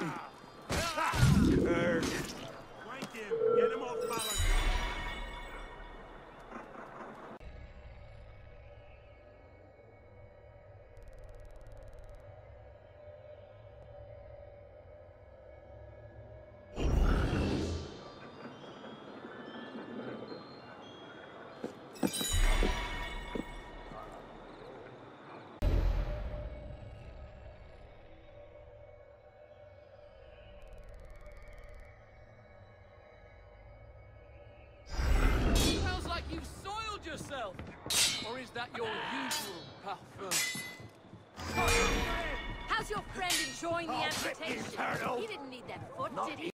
Mm. Yourself? Or is that your usual parfum? How's your friend enjoying the oh, amputation? He didn't need that foot, did he?